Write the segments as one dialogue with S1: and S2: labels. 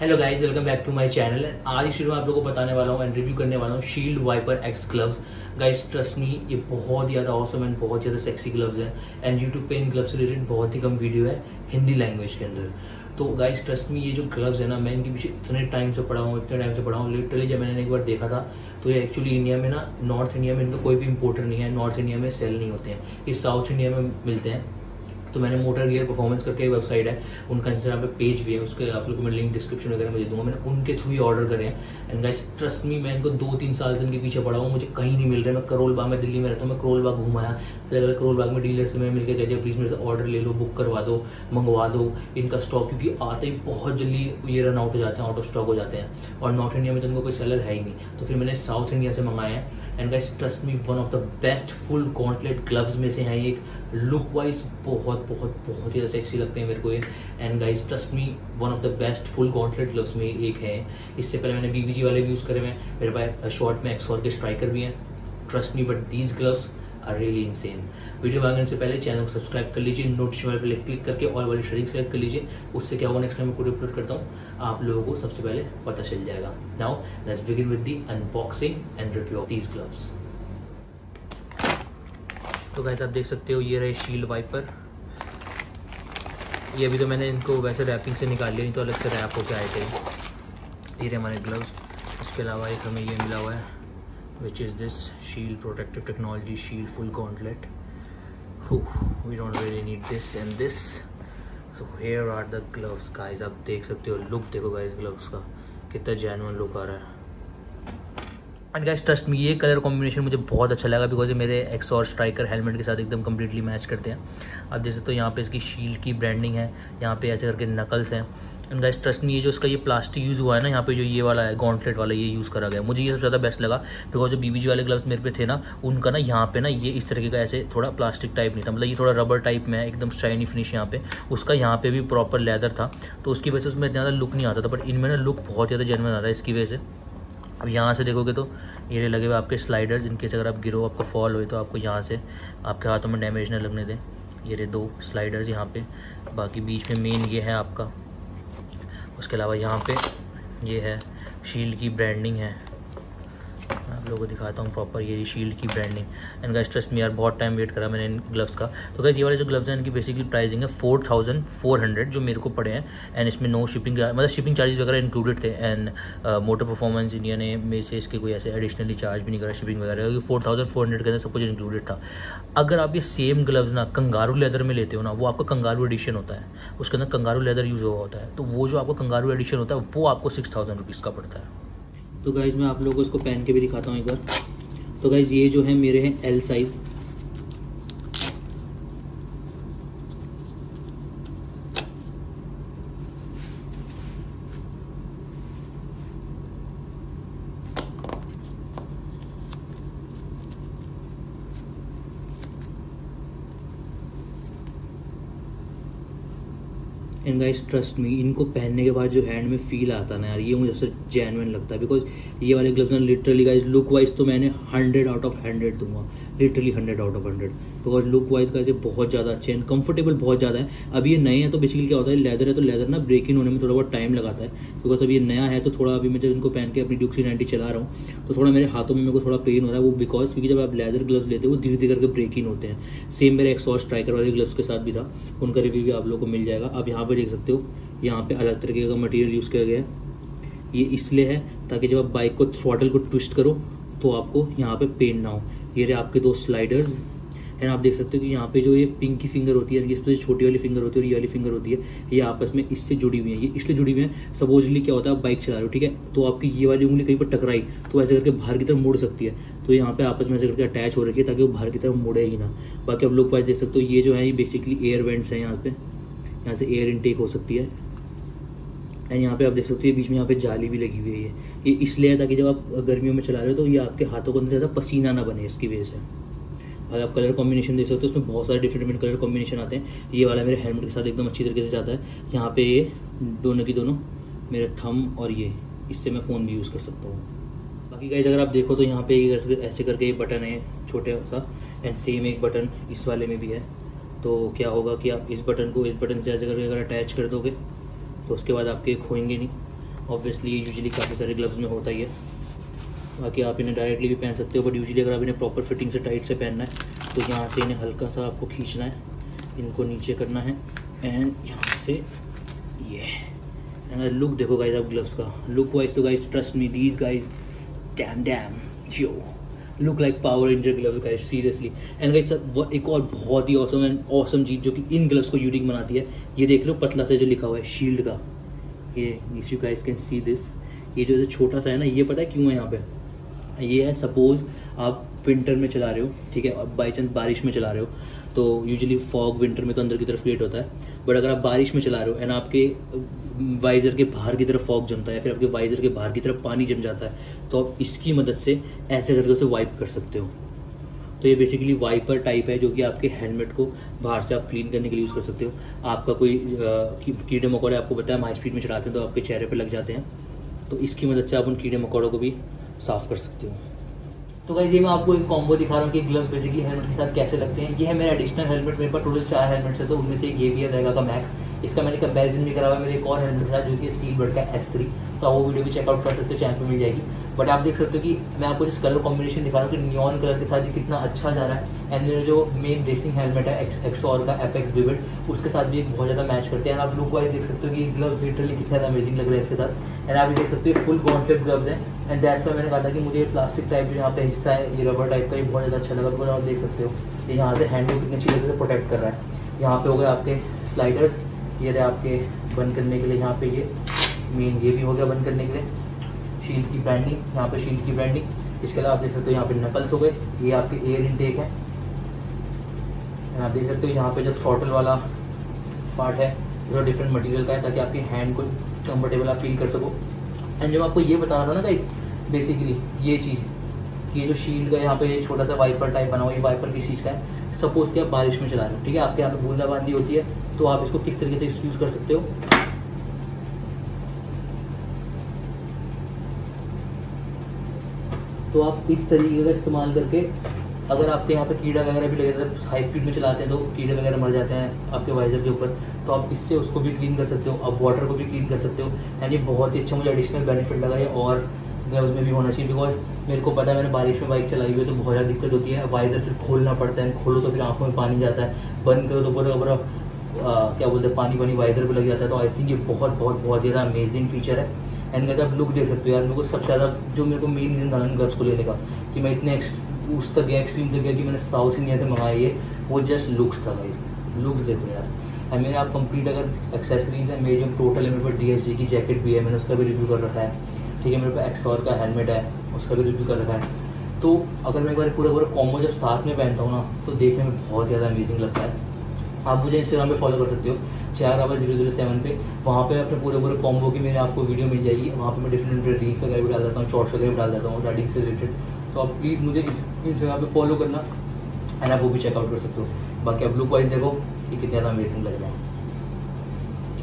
S1: Hello guys welcome back to my channel आज इस video में आप लोगों को बताने वाला हूँ एंड रिव्यू करने वाला हूँ Shield Viper X gloves guys trust me ये बहुत ज़्यादा ऑसम एंड बहुत ज़्यादा सेक्सी ग्लव्स हैं. एंड यूट्यूब पे इन ग्लव्स रिलेटेड बहुत ही कम वीडियो है हिंदी लैंग्वेज के अंदर. तो गाइस ट्रस्ट मी ये जो ग्लव्स है ना, मैं इनके पीछे इतने टाइम से पढ़ा हूँ, इतने टाइम से पढ़ा हूँ लिटरली जब मैंने एक बार देखा था तो ये एक्चुअली इंडिया में ना नॉर्थ इंडिया में इनका कोई भी इंपोर्टर नहीं है नॉर्थ इंडिया में सेल नहीं होते हैं. ये साउथ इंडिया में मिलते हैं. तो मैंने मोटर गियर परफॉर्मेंस करके वेबसाइट है, उनका इंस्टाग्राम पे पेज भी है, उसके आप लोग को मैं लिंक डिस्क्रिप्शन वगैरह में दे दूँगा, मैंने उनके थ्रू ही ऑर्डर करे एंड गाइस ट्रस्ट मी मैं इनको दो तीन साल से इनके पीछे पड़ा हूँ, मुझे कहीं नहीं मिल रहा, मैं करोल बाग में दिल्ली में रहता हूँ, मैं करोल बाग घुमाया अलग अलग करोल बाग में डीलर से मैं मिलकर कह दिया प्लीज़ मेरे से ऑर्डर ले लो बुक करवा दो, मंगवा दो, इनका स्टॉक क्योंकि आते ही बहुत जल्दी ये रन आउट हो जाते हैं आउट ऑफ़ स्टॉक हो जाते हैं। और नॉर्थ इंडिया में तो इनको कोई सेलर है ही नहीं। तो फिर मैंने साउथ इंडिया से मंगाए हैं। And guys trust me one of the best full gauntlet gloves में से हैं एक। लुक वाइज बहुत बहुत बहुत बहुत ही सेक्सी लगते हैं मेरे को ये। And guys trust me one of the best full gauntlet gloves में एक है। इससे पहले मैंने बीबीजी वाले भी यूज़ करे हुए मेरे पास शॉर्ट में एक्सॉर के स्ट्राइकर भी हैं। Trust me but these gloves are really insane video भागने से पहले चैनल को सब्सक्राइब कर लीजिए नोटिफिकेशन वाले पर क्लिक करके ऑल वाली शेयरिंग सेलेक्ट कर लीजिए। उससे क्या होगा नेक्स्ट टाइम मैं वीडियो अपलोड करता हूँ, आप लोगों को सबसे पहले पता चल जाएगा। Now let's begin with the unboxing and review of these gloves तो गाइस आप देख सकते हो, ये रहे शील्ड वाइपर ये अभी तो मैंने इनको वैसे रैपिंग से निकाल लिया, नहीं तो अलग से रैप होके आए थे। ये हमारे ग्लव्स इसके अलावा एक हमें ये मिला हुआ है which is this Shield protective technology Shield full gauntlet we don't really need this and this so here are the gloves guys आप देख सकते हो लुक देखो गाइस ग्लव्स का। कितना जैनुअन लुक आ रहा है। एंड गाइस ट्रस्ट मी ये कलर कॉम्बिनेशन मुझे बहुत अच्छा लगा बिकॉज़ ये मेरे एक्स और स्ट्राइकर हेलमेट के साथ एकदम कम्प्लीटली मैच करते हैं। आप जैसे तो यहाँ पे इसकी शील्ड की ब्रांडिंग है, यहाँ पे ऐसे करके नकल्स हैं। एंड गाइस ट्रस्ट मी ये जो इसका ये प्लास्टिक यूज़ हुआ है ना, यहाँ पे जो ये वाला है गॉन्टलेट वाला ये यूज़ करा गया मुझे ये सबसे ज़्यादा बेस्ट लगा बिकॉज़ जो बीबीजी वाले ग्लव्स मेरे पे थे ना, उनका ना यहाँ पे ना ये इस तरीके का ऐसे थोड़ा प्लास्टिक टाइप नहीं था। मतलब ये थोड़ा रबर टाइप में है, एकदम शाइनी फिनिश यहाँ पे। उसका यहाँ पे भी प्रॉपर लेदर था। तो उसकी वजह से उसमें इतना ज़्यादा लुक नहीं आता था बट इनमें ना लुक बहुत ज़्यादा जेनवन आ रहा है, इसकी वजह से। अब यहाँ से देखोगे तो ये लगे हुए आपके स्लाइडर्स इनके अगर आप गिरो, आपको फॉल हुए तो आपको यहाँ से आपके हाथों में डैमेज ना लगने दें। ये रे दो स्लाइडर्स यहाँ पे। बाकी बीच में मेन ये है आपका। उसके अलावा यहाँ पे ये है शील्ड की ब्रांडिंग है। लोगों को दिखाता हूँ प्रॉपर ये शील्ड की branding and guys trust me यार, बहुत टाइम वेट करा मैंने इन ग्लव्स का। तो गाइस ये वाले जो ग्लव्स हैं, इनकी बेसिकली प्राइसिंग है फोर थाउज़ेंड फोर हंड्रेड जो मेरे को पड़े हैं। एंड इसमें नो शिपिंग मतलब शिपिंग चार्जेस वगैरह इंक्लूडेड थे। एंड मोटर परफॉर्मेंस इंडिया ने मेरे से इसके कोई ऐसे एडिशनली चार्ज भी नहीं करा शिपिंग वगैरह क्योंकि फोर थाउज़ेंड फोर हंड्रेड के अंदर सब कुछ इंक्लूडेड था। अगर आप ये सेम ग्लव्स ना, कंगारू लेदर में लेते हो ना, वो आपका कंगारू एडिशन होता है। उसके अंदर कंगारू लेदर यूज़ हुआ होता है। तो वो जो आपका कंगारू एडिशन होता है, वो आपको सिक्स थाउज़ेंड रुपीज़ का पड़ता है। तो गाइज़ मैं आप लोगों को इसको पहन के भी दिखाता हूँ एक बार। तो गाइज़ ये जो है, मेरे हैं L size and guys trust me इनको पहनने के बाद जो हैंड में फील आता ना यार, ये मुझे सबसे जेनवन लगता है बिकॉज़ ये वाले ग्लव्स ना लिटरली गाइस लुक वाइज तो मैंने हंड्रेड आउट ऑफ़ हंड्रेड दूँगा। Literally hundred out of hundred because look wise का बहुत ज़्यादा अच्छे हैं कंफर्टेबल बहुत ज़्यादा है। अब ये नए हैं तो बेसिकली क्या होता है लेदर है तो लेदर ना ब्रेक इन होने में थोड़ा बहुत टाइम लगाता है। बिकॉज़ अब ये नया है तो थोड़ा अभी मैं जब इनको पहन के अपनी ड्यूक्सी नाइनटी चला रहा हूँ तो थोड़ा मेरे हाथों में मेरे को थोड़ा पेन हो रहा है। वो बिकॉज़ क्योंकि जब आप लेदर ग्लव्स लेते हो, वो धीरे धीरे करके ब्रेक इन होते हैं। सेम मेरे एक्सॉर स्ट्राइकर वाले ग्लव्स के साथ भी था, उनका रिव्यू भी आप लोग को मिल जाएगा। अब यहाँ पर देख सकते हो, यहाँ पे अलग तरीके का मटेरियल यूज़ किया गया है। ये इसलिए है ताकि जब आप बाइक को थ्रॉटल को ट्विस्ट करो तो आपको यहाँ पे पेन ना हो। ये रहे आपके दो स्लाइडर्स एंड आप देख सकते हो कि यहाँ पे जो ये पिंक की फिंगर होती है इसमें छोटी वाली फिंगर होती है और ये वाली फिंगर होती है, ये आपस में इससे जुड़ी हुई है। ये इसलिए जुड़ी हुई है सपोजली क्या होता है बाइक चला रहे हो, ठीक है? तो आपकी ये वाली उंगली कहीं पर टकराई तो ऐसे करके बाहर की तरफ़ मुड़ सकती है। तो यहाँ पे आपस में ऐसे करके अटैच हो रखी है ताकि वो बाहर की तरफ़ मुड़े ही ना। बाकी आप लोग पास देख सकते हो, ये जो है, ये बेसिकली एयर वेंट्स हैं यहाँ पे। यहाँ से एयर इनटेक हो सकती है। एंड यहाँ पे आप देख सकते हो, बीच में यहाँ पे जाली भी लगी हुई है। ये इसलिए है ताकि जब आप गर्मियों में चला रहे हो तो ये आपके हाथों के अंदर ज़्यादा पसीना ना बने इसकी वजह से। अगर आप कलर कॉम्बिनेशन देख सकते हो उसमें बहुत सारे डिफरेंट डिफरेंट कलर कॉम्बिनेशन आते हैं। ये वाला मेरे हेलमेट के साथ एकदम अच्छी तरीके से जाता है। यहाँ पे ये दोनों की दोनों, मेरे थम और ये, इससे मैं फ़ोन भी यूज़ कर सकता हूँ। बाकी गाइज़ अगर आप देखो तो यहाँ पे ऐसे करके ये बटन है, छोटे सा एंड सेम एक बटन इस वाले में भी है। तो क्या होगा कि आप इस बटन को, इस बटन से ऐसे करके अगर अटैच कर दोगे तो उसके बाद आपके खोएँगे नहीं। ऑब्वियसली यूजली काफ़ी सारे ग्लव्स में होता ही है। बाकी आप इन्हें डायरेक्टली भी पहन सकते हो बट यूजली अगर आप इन्हें प्रॉपर फिटिंग से टाइट से पहनना है तो यहाँ से इन्हें हल्का सा आपको खींचना है। इनको नीचे करना है। एंड यहाँ से ये लुक देखो गाइज़ आप ग्लव्स का। लुक वाइज तो guys trust me these guys damn damn yo look like power ranger gloves guys seriously and guys एक और बहुत ही औसम एंड ऑसम चीज़ जो कि इन ग्लव्स को यूनिक बनाती है, ये देख लो पतला से जो लिखा हुआ है शील्ड का। ये you guys can see this ये जो छोटा सा है ना, ये पता है क्यों है यहाँ पे? ये है सपोज़ आप विंटर में चला रहे हो, ठीक है? और बाई चांस बारिश में चला रहे हो तो यूजुअली फॉग विंटर में तो अंदर की तरफ़ क्रिएट होता है। बट अगर आप बारिश में चला रहे हो एंड आपके वाइज़र के बाहर की तरफ़ फॉग जमता है या फिर आपके वाइज़र के बाहर की तरफ़ पानी जम जाता है तो आप इसकी मदद से ऐसे करके उसे वाइप कर सकते हो। तो ये बेसिकली वाइपर टाइप है जो कि आपके हेलमेट को बाहर से आप क्लीन करने के लिए यूज़ कर सकते हो। आपका कोई कीड़े मकोड़े आपको बताया हाई स्पीड में चलाते हैं तो आपके चेहरे पर लग जाते हैं। तो इसकी मदद से आप उन कीड़े मकोड़ों को भी साफ़ कर सकते हो। तो गाइज़ ये मैं आपको एक कॉम्बो दिखा रहा हूँ कि ग्लव्स बेसिकली हेलमेट के साथ कैसे लगते हैं। ये है मेरा एडिशनल हेलमेट मेरे पास टोटल चार हेलमेट्स है तो उनमें से एक ये भी है वेगा का मैक्स इसका मैंने कंपेरिजन भी करा हुआ मेरे एक और हेलमेट था जो कि स्टील बर्ड का एस थ्री तो आप वो वीडियो भी चेकआउट कर सकते हो चैनल पर मिल जाएगी। बट आप देख सकते हो कि मैं आपको जिस कलर कॉम्बिनेशन दिखा रहा हूँ कि न्यून कलर के साथ ये कितना अच्छा जा रहा है। एंड मेरा जो मेन रेसिंग हेलमेट है एक्स एक्सॉर का एफ़ एक्स विविड उसके साथ भी एक बहुत ज़्यादा मैच करते हैं। आप लुक वाइज देख सकते हो कि ग्लव्स लिटरली कितना ज़्यादा अमेजिंग लग रहा है इसके साथ। एंड आप देख सकते हो फुल गॉन्टलेट ग्लव्स हैं। एंड दैट्स वाई मैंने कहा था कि मुझे प्लास्टिक टाइप जो यहाँ पे हिस्सा है, ये रबर टाइप का ये बहुत ज़्यादा अच्छा लगा। आप देख सकते हो ये यहाँ से हैंड को कितनी अच्छी तरीके से प्रोटेक्ट कर रहा है। यहाँ पे हो गए आपके स्लाइडर्स ये रहे आपके बंद करने के लिए यहाँ पे ये। मेन ये भी हो गया बंद करने के लिए। शील्ड की ब्रांडिंग यहाँ पे शील्ड की ब्रांडिंग इसके अलावा आप देख सकते हो यहाँ पे नकल्स हो गए। ये आपके एयर इनटेक है। आप देख सकते हो यहाँ पे जो थ्रॉटल वाला पार्ट है जो डिफरेंट मटेरियल का है, ताकि आपके हैंड को कंफर्टेबल आप फील कर सको। एंड जब आपको ये बता रहा था ना बेसिकली ये चीज़ कि ये जो शील्ड का यहाँ पे छोटा सा वाइपर टाइप बना हुआ, ये वाइपर किस चीज़ का है? सपोज़ कि आप बारिश में चला रहे हो, ठीक है? आपके यहाँ पे बूंदाबांदी होती है तो आप इसको किस तरीके से यूज़ कर सकते हो? तो आप इस तरीके का इस्तेमाल करके अगर आपके यहाँ पे कीड़ा वगैरह भी लगे है हाई स्पीड में चलाते हैं तो कीड़े वगैरह मर जाते हैं आपके वाइजर के ऊपर तो आप इससे उसको भी क्लीन कर सकते हो, आप वाटर को भी क्लीन कर सकते हो। एंड ये बहुत ही अच्छा मुझे एडिशनल बेनिफिट लगा है और ग्लव्स में भी होना चाहिए बिकॉज़ मेरे को पता है मैंने बारिश में बाइक चलाई हुई है तो बहुत ज़्यादा दिक्कत होती है। वाइजर फिर खोलना पड़ता है, खोलो तो फिर आँखों में पानी जाता है, बंद करो तो पूरा पूरा क्या बोलते हैं, पानी पानी वाइजर पर लग जाता है तो आई थिंक ये बहुत बहुत बहुत ज़्यादा अमेजिंग फीचर है। एंड कहते आप लुक देख सकते हो यार, मेरे को सबसे ज़्यादा, जो मेरे को मेन रीज़न था ग्लव्स को लेने का, कि मैं इतने उस तक गया एक्सट्रीम तक गया कि मैंने साउथ इंडिया से मंगाई है वो जस्ट लुक्स था गाइस लुक्स देखो यार। एंड मेरे आप कंप्लीट अगर एक्सेसरीज है, मेरी जो टोटल है, मेरे पास डी एस जी की जैकेट भी है, मैंने उसका भी रिव्यू कर रखा है। ठीक है, मेरे पास एक्सॉर का हेलमेट है, उसका भी रिव्यू कर रखा है। तो अगर मैं एक बार पूरा पूरा कॉम्बो जब साथ में पहनता हूँ ना तो देखने में बहुत ज़्यादा अमेजिंग लगता है। आप मुझे इंस्टाग्राम पे फॉलो कर सकते हो, चार आवर ज़ीरो ज़ीरो सेवन पे। वहाँ पे अपने पूरे पूरे कॉम्बो की मेरे आपको वीडियो मिल जाएगी। वहाँ पे मैं डिफरेंट डिफरेंट रील्स वगैरह भी डाल देता हूँ शॉर्ट्स वगैरह भी डाल देता हूँ राइडिंग से रिलेटेड तो आप प्लीज़ मुझे इस इंस्टाग्राम पे फॉलो करना एंड आप वो भी चेकआउट कर सकते हो। बाकी आप लुक वाइज देखो कि कितने ज़्यादा अमेजिंग लग रहा है।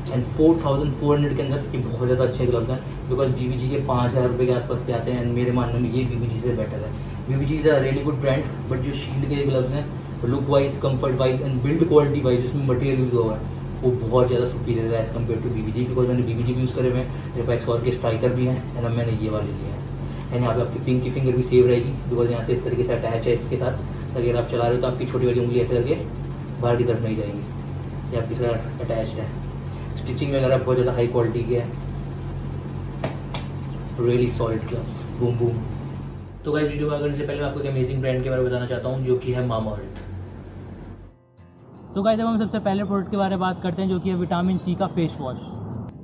S1: And four thousand four hundred के अंदर ये बहुत ज़्यादा अच्छे ग्लव्स हैं बिकॉज़ बी वी जी के पाँच हज़ार रुपये के आसपास के आते हैं। एंड मेरे मानने में ये बी वी जी से बेटर है। B V G is a really good brand but जो शील्ड के ग्लव्स हैं look wise comfort wise and build quality wise उसमें मटेरियल यूज़ हुआ है। वो बहुत ज़्यादा सुपीरियर है as compared to B V G because मैंने बी भी यूज़ करे हुए हैं। मेरे पास और के स्ट्राइकर भी हैं एंड मैंने ये वाले लिए हैं। एंड यहाँ पे आपकी पिंक की फिंगर भी सेव रहेगी बिकॉज़ यहाँ से इस तरीके से अटैच है इसके साथ। अगर आप चला रहे हो तो आपकी छोटी वाली उंगली ऐसे करके बाहर की तरफ़ नहीं जाएँगी। ये आपकी साथ अटैच है। स्टिचिंग वगैरह बहुत ज़्यादा हाई क्वालिटी की है। Really solid class boom boom तो गाइस वीडियो करने से पहले मैं आपको एक अमेजिंग ब्रांड के बारे में बताना चाहता हूँ, जो कि है मामा अर्थ तो गाइस अब हम सबसे पहले प्रोडक्ट के बारे में बात करते हैं, जो कि है विटामिन सी का फेस वॉश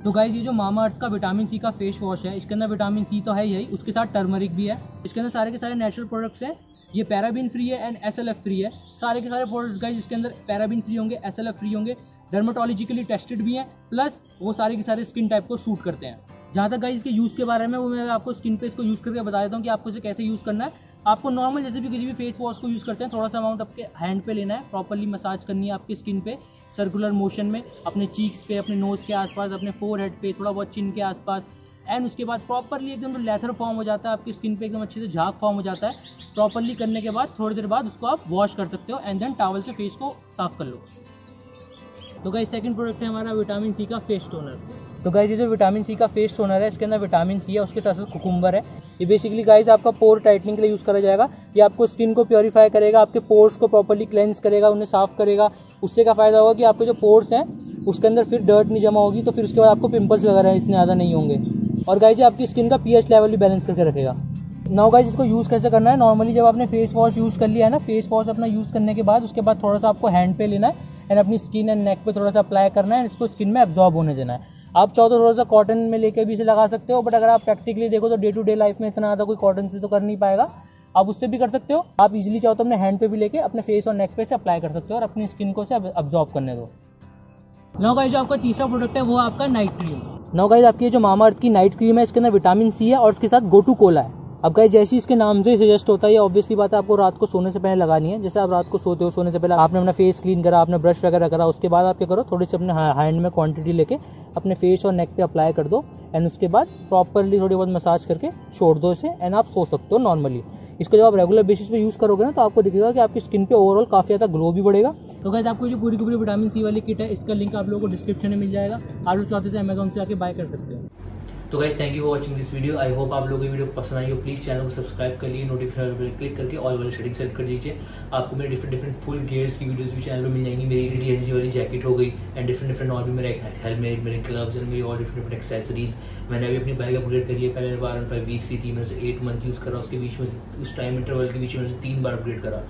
S1: तो गाइज़ ये जो मामा अर्थ का विटामिन सी का फेस वॉश है, इसके अंदर विटामिन सी तो है ही उसके साथ टर्मरिक भी है। इसके अंदर सारे के सारे नेचुरल प्रोडक्ट्स हैं, ये पैराबिन फ्री है एंड एसएलएफ फ्री है। सारे के सारे प्रोडक्ट्स गाइज़ इसके अंदर पैराबिन फ्री होंगे एसएलएफ फ्री होंगे डर्माटोलॉजिकली टेस्टेड भी हैं प्लस वो सारे के सारे स्किन टाइप को शूट करते हैं। जहाँ तक गाइज़ इसके यूज़ के बारे में, वो मैं आपको स्किन पे इसको यूज़ करके बता देता हूँ कि आपको इसे कैसे यूज़ करना है। आपको नॉर्मल जैसे भी किसी भी फेस वॉश को यूज़ करते हैं थोड़ा सा अमाउंट आपके हैंड पे लेना है प्रॉपरली मसाज करनी है आपकी स्किन पे सर्कुलर मोशन में, अपने चीक्स पे, अपने नोज़ के आसपास, अपने फोर हेड पे, थोड़ा बहुत चिन के आसपास एंड उसके बाद प्रॉपरली एकदम लेथर फॉर्म हो जाता है, आपकी स्किन पे एकदम अच्छे से झाग फॉर्म हो जाता है प्रॉपरली करने के बाद थोड़ी देर बाद उसको आप वॉश कर सकते हो एंड देन टावल से फेस को साफ़ कर लो। तो गाइस सेकंड प्रोडक्ट है हमारा विटामिन सी का फेस टोनर
S2: तो गाइज़ ये जो विटामिन सी का फेस टोनर है, इसके अंदर विटामिन सी है, उसके साथ साथ कुकुम्बर है। ये बेसिकली गाइज़ आपका पोर टाइटनिंग के लिए यूज़ करा जाएगा। ये आपको स्किन को प्योरीफाई करेगा, आपके पोर्स को प्रॉपरली क्लेंस करेगा, उन्हें साफ़ करेगा। उससे क्या फ़ायदा होगा कि आपके जो पोर्स हैं, उसके अंदर फिर डर्ट नहीं जमा होगी तो फिर उसके बाद आपको पिंपल्स वगैरह इतने ज़्यादा नहीं होंगे। और गाइज़ आपकी स्किन का पीएच लेवल भी बैलेंस करके रखेगा। नाउ गाइज़ इसको यूज़ कैसे करना है? नॉर्मली जब आपने फेस वॉश यूज़ कर लिया है ना फेस वॉश अपना यूज़ करने के बाद, उसके बाद थोड़ा सा आपको हैंड पे लेना है एंड अपनी स्किन एंड नेक पे थोड़ा सा अप्लाई करना है इसको स्किन में एब्जॉर्ब होने देना है। आप चाहो तो थोड़ा सा कॉटन में लेके भी इसे लगा सकते हो बट अगर आप प्रैक्टिकली देखो तो डे टू डे लाइफ में इतना ज़्यादा कोई कॉटन से तो कर नहीं पाएगा। आप उससे भी कर सकते हो। आप इजीली चाहो तो अपने हैंड पे भी लेके अपने फेस और नेक पे से अप्लाई कर सकते हो और अपनी स्किन को से अब्जॉर्ब करने दो। नौ गाइज़ जो आपका तीसरा प्रोडक्ट है वो आपका नाइट क्रीम नौ गाइज़ आपकी जो मामा अर्थ की नाइट क्रीम है, इसके अंदर विटामिन सी है और उसके साथ गोटू कोला है। अब गाइस जैसे इसके नाम से सजेस्ट होता है ऑब्वियसली बात है, आपको रात को सोने से पहले लगानी है। जैसे आप रात को सोते हो, सोने से पहले आपने अपना फेस क्लीन करा, आपने ब्रश वगैरह करा, उसके बाद आप क्या करो, थोड़ी सी अपने हैंड में क्वांटिटी लेके अपने फेस और नेक पे अप्लाई कर दो एंड उसके बाद प्रॉपरली थोड़ी बहुत मसाज करके छोड़ दो इसे एंड आप सो सकते हो नॉर्मली इसको जब आप रेगुलर बेसिस पे यूज़ करोगे ना तो आपको दिखेगा कि आपकी स्किन पे ओवरऑल काफ़ी ज़्यादा ग्लो भी बढ़ेगा। तो गाइस आपको जो पूरी की पूरी विटामिन सी वाली किट है, इसका लिंक आप लोगों को डिस्क्रिप्शन में मिल जाएगा। आप लोग चौथे से अमेजोन से आके बाय कर सकते हो।
S1: तो guys thank you for watching this video I hope आप लोगों की वीडियो पसंद आई हो. प्लीज़ चैनल को सब्सक्राइब कर लिए नोटिफिकेशन पर क्लिक करके ऑल वाले सेटिंग सेट कर दीजिए. आपको मेरे डिफरेंट डिफरेंट फुल गेयर्स की वीडियोस भी चैनल पर मिल जाएँगी. मेरी डी एस वाली जैकेट हो गई एंड डिफरेंट डिफरेंट और भी मेरे हेलमेट मेरे ग्लव्स एंड मेरी और डिफरेंट डिफरेंट एक्सेसरीज मैंने अभी अपनी बाइक अपग्रेड करी है. पहले बार फाइव वी थ्री थी मैंने उसे एट मंथ यूज़ करा. उसके बीच में उस टाइम इंटरवल के बीच में तीन बार अपग्रेड करा.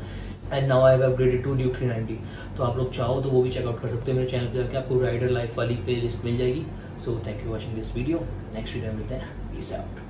S1: And now I have upgraded to Duke three ninety तो आप लोग चाहो तो वो भी चेकआउट कर सकते हो. मेरे चैनल पर जाकर आपको राइडर लाइफ वाली प्ले लिस्ट मिल जाएगी. So thank you for watching this video. Next video will then. Peace out.